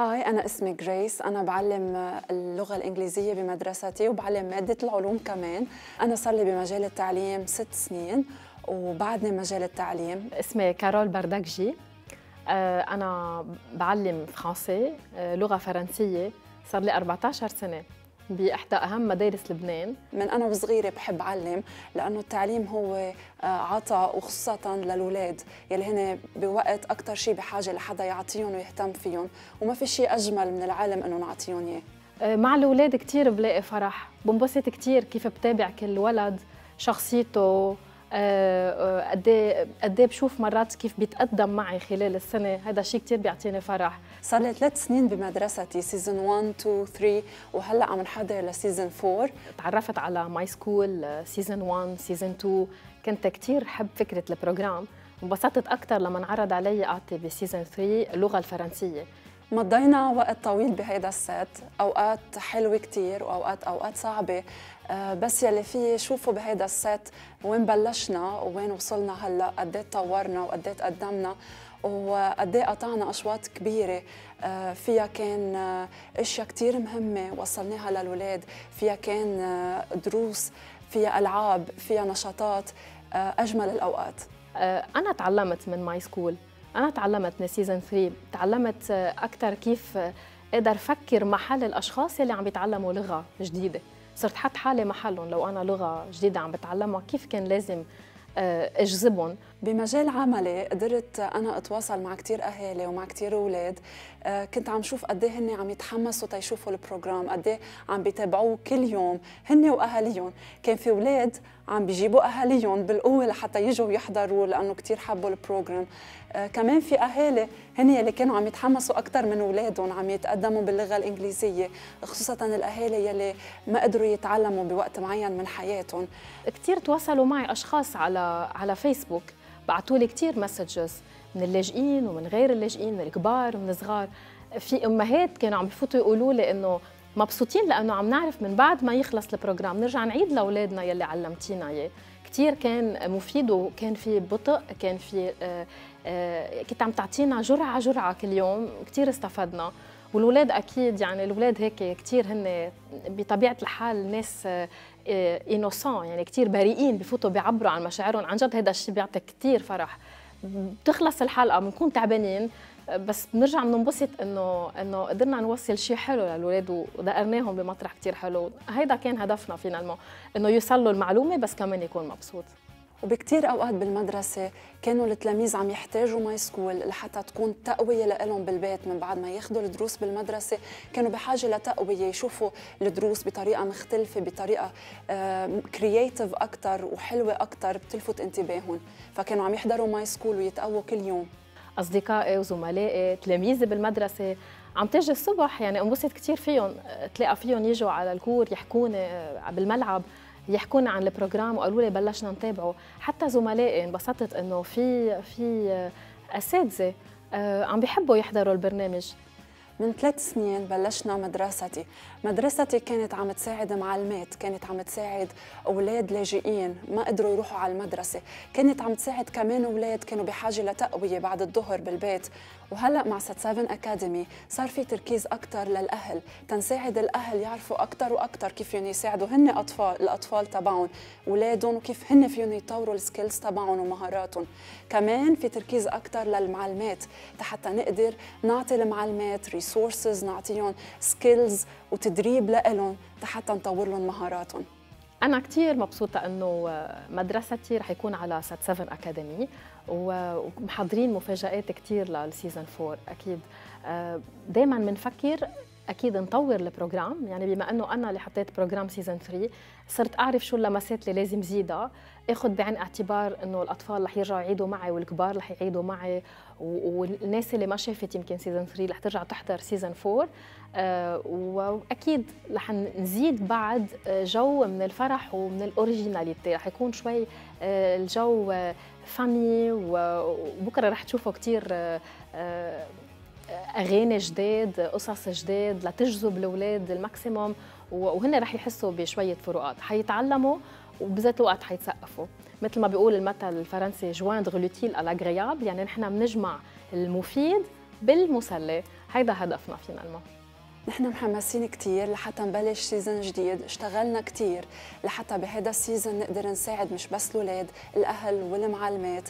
هاي أنا اسمي جريس. أنا بعلم اللغة الإنجليزية بمدرستي وبعلم مادة العلوم كمان. أنا صار لي بمجال التعليم ست سنين وبعدني مجال التعليم. اسمي كارول بردكجي آه، أنا بعلم فرنسي آه، لغة فرنسية. صار لي 14 سنة. بإحدى أهم مدارس لبنان. من أنا وصغيرة بحب علم لأنه التعليم هو آه، عطاء وخصوصا للأولاد يلي هن بوقت أكثر شيء بحاجة لحدا يعطيهم ويهتم فيهم وما في شيء أجمل من العلم إنه نعطيهم إياه. آه، مع الأولاد كثير بلاقي فرح. بنبسط كثير كيف بتابع كل ولد شخصيته قد إيه قد إيه بشوف مرات كيف بيتقدم معي خلال السنة. هذا الشيء كثير بيعطيني فرح. صار لي ثلاث سنين بمدرستي season 1 2 3 وهلأ عم نحضر ل season 4 تعرفت على My School season 1 season 2 كنت كثير حب فكرة ال program انبسطت أكثر لما انعرض علي أعطي ب season 3 اللغة الفرنسية. مضينا وقت طويل بهيدا ال set أوقات حلوة كثير وأوقات أوقات صعبة. آه، بس يلي في شوفوا بهيدا ال set وين بلشنا وين وصلنا هلا قد تطورنا وقد إيه تقدمنا وقد إيه قطعنا أشواط كبيرة. آه، فيها كان آه، أشياء كثير مهمة وصلناها للاولاد فيها كان دروس فيها ألعاب فيها نشاطات أجمل الأوقات. أنا تعلمت من My School أنا تعلمت من season 3 تعلمت أكثر كيف أقدر أفكر محل الأشخاص اللي عم بيتعلموا لغة جديدة. صرت حط حالي محلهم لو أنا لغة جديدة عم بتعلمها كيف كان لازم آه، أجذبهم؟ بمجال عملي قدرت أنا أتواصل مع كثير أهالي ومع كثير أولاد. آه، كنت عم شوف قد إيه هن عم يتحمسوا تيشوفوا ال program قد إيه عم بيتابعوه كل يوم هن وأهاليهم. كان في أولاد عم بيجيبوا أهاليهم بالقوة لحتى يجوا يحضروا لأنه كثير حبوا ال program آه كمان في أهالي هن يلي كانوا عم يتحمسوا أكثر من أولادهم عم يتقدموا باللغة الإنجليزية خصوصا الأهالي يلي ما قدروا يتعلموا بوقت معين من حياتهم. كثير تواصلوا معي أشخاص على على فيسبوك بعثوا لي كثير messages من اللاجئين ومن غير اللاجئين من الكبار ومن الصغار. في أمهات كانوا عم بفوتوا يقولوا لي إنه مبسوطين لأنه عم نعرف من بعد ما يخلص ال program. نرجع نعيد لأولادنا يلي علمتينا إياه. كثير كان مفيد وكان في بطء كان في آه، آه، كنت عم تعطينا جرعة جرعة كل يوم. كثير استفدنا. والولاد أكيد يعني الاولاد هيك كثير هن بطبيعة الحال ناس innocents آه، يعني كثير بريئين بفوتوا بيعبروا عن مشاعرهم. عن جد هذا الشيء بيعطي كثير فرح. بتخلص الحلقة بنكون تعبانين. بس بنرجع بننبسط إنه إنه قدرنا نوصل شيء حلو للاولاد ودقرناهم بمطرح كثير حلو. هيدا كان هدفنا فينا إنه يوصل المعلومة بس كمان يكون مبسوط. وبكتير أوقات بالمدرسة كانوا التلاميذ عم يحتاجوا My School لحتى تكون تقوية لهم بالبيت من بعد ما ياخذوا الدروس بالمدرسة. كانوا بحاجة لتقوية يشوفوا الدروس بطريقة مختلفة بطريقة creative أكثر وحلوة أكثر بتلفت انتباههم. فكانوا عم يحضروا My School ويتقووا كل يوم. أصدقائي وزملائي تلاميذي بالمدرسة. عم تجي الصبح يعني أنبسط كثير فيهم. تلاقى فيهم يجوا على ال cour يحكوني بالملعب يحكونا عن ال program وقالوا لي بلشنا نتابعه. حتى زملائي انبسطت إنه في في أساتذة آه، عم بيحبوا يحضروا البرنامج. من ثلاث سنين بلشنا مدرستي. مدرستي كانت عم تساعد معلمات كانت عم تساعد أولاد لاجئين ما قدروا يروحوا على المدرسة. كانت عم تساعد كمان أولاد كانوا بحاجة لتقوية بعد الظهر بالبيت. وهلأ مع ست 7 أكاديمي صار في تركيز أكثر للأهل تنساعد الأهل يعرفوا أكثر وأكثر كيف فيهم يساعدوا هن أطفال الأطفال تبعهم أولادهم وكيف هن فيهم يطوروا السكيلز تبعهم ومهاراتهم. كمان في تركيز أكثر للمعلمات حتى نقدر نعطي المعلمات resources نعطيهم skills وتدريب لهم حتى نطور لهم مهاراتهم. أنا كثير مبسوطة إنه مدرستي رح يكون على سات 7 أكاديمي ومحضرين مفاجآت كثير لل season 4 أكيد. آه، دائما بنفكر أكيد نطور ال program يعني بما أنه أنا اللي حطيت program season 3 صرت أعرف شو اللمسات اللي لازم زيدها آخذ بعين اعتبار إنه الأطفال رح يرجعوا يعيدوا معي والكبار رح يعيدوا معي والناس اللي ما شافت يمكن season 3 رح ترجع تحضر season 4 آه وأكيد رح نزيد بعد جو من الفرح ومن ال originality. رح يكون شوي آه الجو famille وبكرة رح تشوفوا كثير آه أغاني جداد قصص جداد لتجذب الأولاد ال maximum وهن رح يحسوا بشوية فروقات. حيتعلموا وبذات الوقت حيتثقفوا. مثل ما بيقول المثل الفرنسي joindre l'utile à l'agréable يعني نحن بنجمع المفيد بالمسلي هيدا هدفنا فينا الماء نحن محمسين كتير لحتى نبلش season جديد. اشتغلنا كتير لحتى بهذا ال season نقدر نساعد مش بس الأولاد الأهل والمعلمات.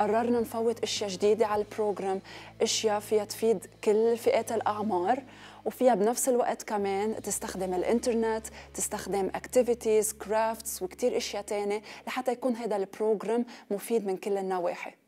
قررنا نفوت أشياء جديدة على ال program أشياء فيها تفيد كل فئات الأعمار وفيها بنفس الوقت كمان تستخدم الإنترنت تستخدم activities crafts وكثير أشياء ثانية لحتى يكون هذا ال program مفيد من كل النواحي.